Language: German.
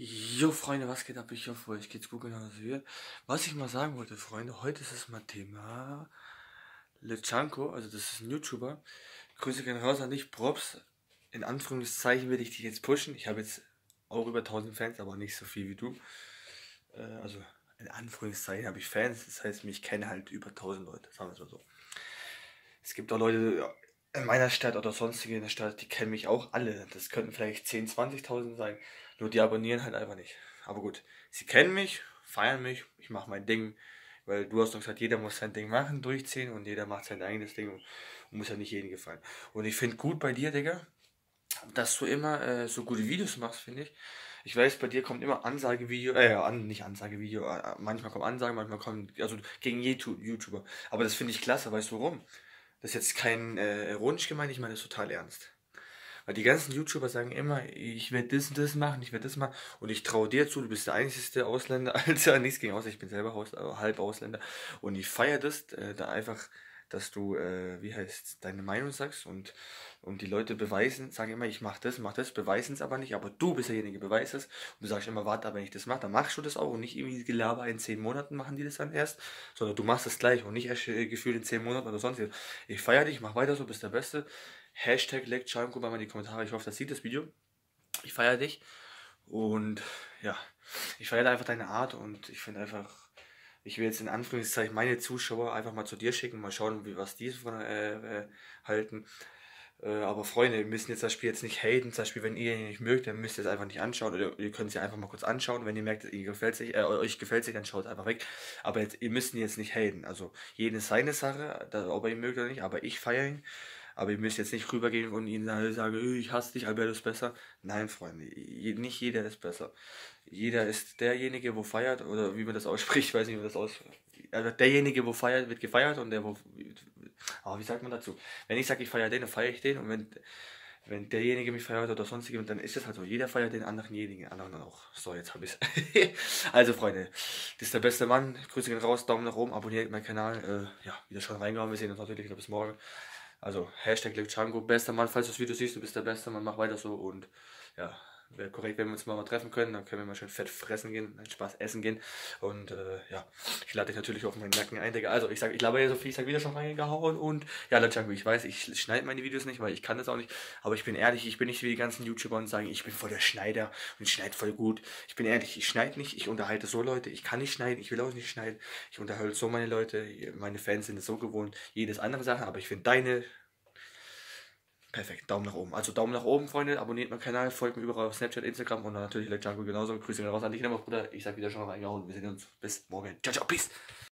Jo Freunde, was geht ab? Ich hoffe, euch geht's gut genauso wie Was ich mal sagen wollte, Freunde, heute ist es mal Thema Lechanko, also das ist ein YouTuber. Grüße gehen raus an dich, Props. In Anführungszeichen werde ich dich jetzt pushen. Ich habe jetzt auch über 1000 Fans, aber nicht so viel wie du. Äh, also in Anführungszeichen habe ich Fans, das heißt, mich kennen halt über 1000 Leute, sagen wir es mal so. Es gibt auch Leute in meiner Stadt oder sonstige in der Stadt, die kennen mich auch alle. Das könnten vielleicht 10, 20.000 sein. Nur die abonnieren halt einfach nicht. Aber gut, sie kennen mich, feiern mich, ich mache mein Ding. Weil du hast doch gesagt, jeder muss sein Ding machen, durchziehen und jeder macht sein eigenes Ding und muss ja nicht jedem gefallen. Und ich finde gut bei dir, Digga, dass du immer äh, so gute Videos machst, finde ich. Ich weiß, bei dir kommt immer Ansagevideo, äh, an, nicht Ansagevideo, äh, manchmal kommt Ansage, manchmal kommt, also gegen YouTuber. Aber das finde ich klasse, weißt du warum? Das ist jetzt kein äh, ironisch gemeint, ich meine das total ernst. Weil die ganzen YouTuber sagen immer, ich werde das und das machen, ich werde das machen. Und ich traue dir zu, du bist der einzige Ausländer, also nichts gegen Ausländer, ich bin selber Haus, halb Ausländer. Und ich feiere das, äh, da einfach, dass du, äh, wie heißt deine Meinung sagst und, und die Leute beweisen, sagen immer, ich mache das, mach das, beweisen es aber nicht, aber du bist derjenige, beweist es. Und du sagst immer, warte, wenn ich das mache, dann machst du das auch und nicht irgendwie Gelaber in zehn Monaten machen die das dann erst, sondern du machst es gleich und nicht erst äh, gefühlt in zehn Monaten oder sonst. Ich feiere dich, mach weiter so, bist der Beste. Hashtag Lechalm, guck mal in die Kommentare. Ich hoffe, das sieht das Video. Ich feiere dich. Und ja, ich feiere einfach deine Art und ich finde einfach, ich will jetzt in Anführungszeichen meine Zuschauer einfach mal zu dir schicken, mal schauen, wie was die von äh, äh, halten. Äh, aber Freunde, wir müssen jetzt das Spiel jetzt nicht haten. Das Spiel, wenn ihr ihn nicht mögt, dann müsst ihr es einfach nicht anschauen. Oder ihr könnt es ja einfach mal kurz anschauen. Wenn ihr merkt, ihr gefällt sich, äh, euch gefällt sich, dann schaut einfach weg. Aber jetzt, ihr müsst ihn jetzt nicht haten. Also, jedem ist seine Sache, ob er ihn mögt oder nicht. Aber ich feiere ihn. Aber ihr müsst jetzt nicht rübergehen und ihnen sagen, ich hasse dich, Albert ist besser. Nein, Freunde, nicht jeder ist besser. Jeder ist derjenige, wo feiert, oder wie man das ausspricht, ich weiß nicht, wie man das aus... Also derjenige, wo feiert, wird gefeiert und der, wo... Aber wie sagt man dazu? Wenn ich sage, ich feiere den, dann feiere ich den und wenn, wenn derjenige mich feiert oder sonstige, dann ist es halt so. Jeder feiert den anderenjenigen, anderen auch. So, jetzt habe ich es. also, Freunde, das ist der beste Mann. Grüße gehen raus, Daumen nach oben, abonniert meinen Kanal. Äh, ja, wieder schon reingehauen. Wir sehen uns natürlich wieder bis morgen. Also Hashtag Lechango, bester Mann, falls du das Video siehst, du bist der beste Mann, mach weiter so und ja, wäre korrekt, wenn wir uns mal, mal treffen können. Dann können wir mal schön fett fressen gehen, Spaß essen gehen. Und äh, ja, ich lade dich natürlich auf meinen Nacken ein, Digga. Also ich sag, ich laber ja so viel, ich sag wieder schon reingehauen. Und ja, Latschango, ich weiß, ich schneide meine Videos nicht, weil ich kann das auch nicht. Aber ich bin ehrlich, ich bin nicht wie die ganzen YouTuber und sagen, ich bin voll der Schneider und ich schneide voll gut. Ich bin ehrlich, ich schneide nicht, ich unterhalte so Leute. Ich kann nicht schneiden, ich will auch nicht schneiden. Ich unterhalte so meine Leute. Meine Fans sind es so gewohnt, jedes andere Sache. Aber ich finde deine Perfekt, Daumen nach oben. Also Daumen nach oben, Freunde. Abonniert meinen Kanal, folgt mir überall auf Snapchat, Instagram und natürlich Like Django genauso. Grüße raus an dich, Bruder. Ich sag wieder schon reingehauen. Wir sehen uns. Bis morgen. Ciao, ciao, peace.